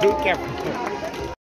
Be careful.